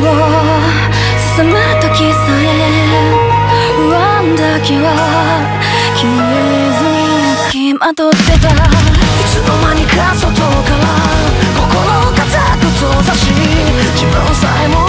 道を進む時さえ不安だけは消えずに付きまとってたいつの間にか外から心をざくとざし自分さえも